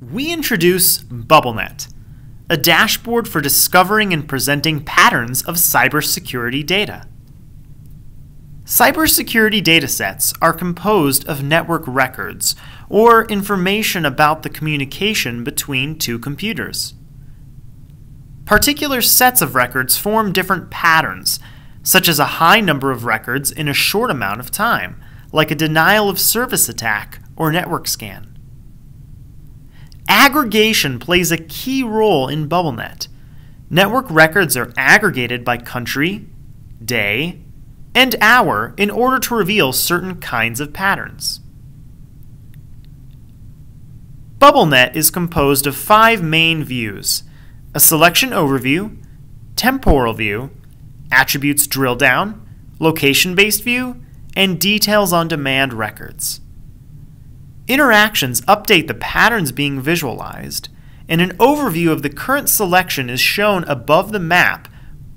we introduce BubbleNet, a dashboard for discovering and presenting patterns of cybersecurity data. Cybersecurity datasets are composed of network records or information about the communication between two computers. Particular sets of records form different patterns, such as a high number of records in a short amount of time, like a denial of service attack or network scan. Aggregation plays a key role in BubbleNet. Network records are aggregated by country, day, and hour in order to reveal certain kinds of patterns. BubbleNet is composed of five main views a selection overview, temporal view, attributes drill down, location based view, and details on demand records. Interactions update the patterns being visualized, and an overview of the current selection is shown above the map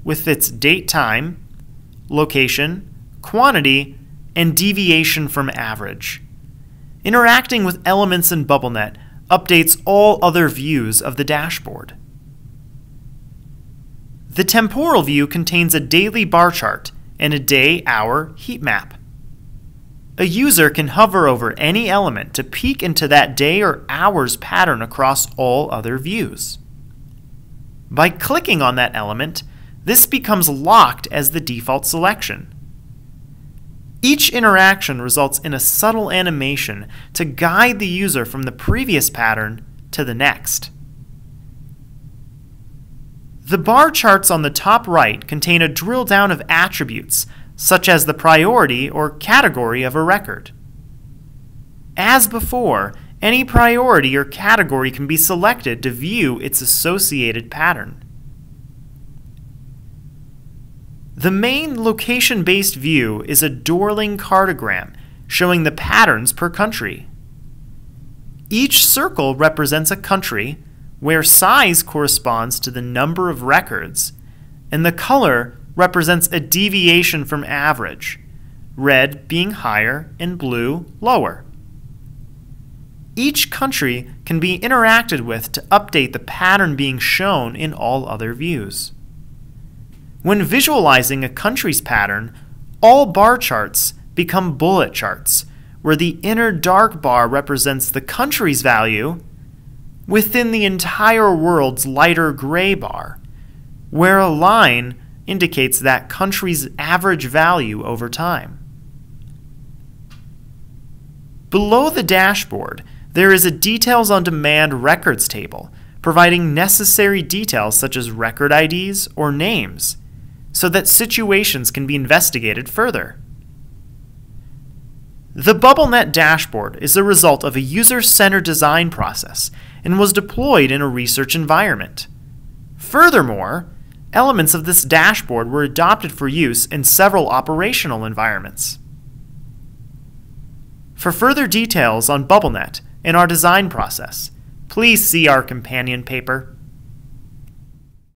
with its date time, location, quantity, and deviation from average. Interacting with elements in BubbleNet updates all other views of the dashboard. The temporal view contains a daily bar chart and a day hour heat map. A user can hover over any element to peek into that day or hour's pattern across all other views. By clicking on that element, this becomes locked as the default selection. Each interaction results in a subtle animation to guide the user from the previous pattern to the next. The bar charts on the top right contain a drill down of attributes such as the priority or category of a record. As before, any priority or category can be selected to view its associated pattern. The main location-based view is a Dorling cartogram showing the patterns per country. Each circle represents a country where size corresponds to the number of records and the color represents a deviation from average, red being higher and blue lower. Each country can be interacted with to update the pattern being shown in all other views. When visualizing a country's pattern, all bar charts become bullet charts, where the inner dark bar represents the country's value within the entire world's lighter gray bar, where a line indicates that country's average value over time. Below the dashboard, there is a Details on Demand records table, providing necessary details such as record IDs or names, so that situations can be investigated further. The BubbleNet dashboard is a result of a user centered design process and was deployed in a research environment. Furthermore, Elements of this dashboard were adopted for use in several operational environments. For further details on BubbleNet and our design process, please see our companion paper.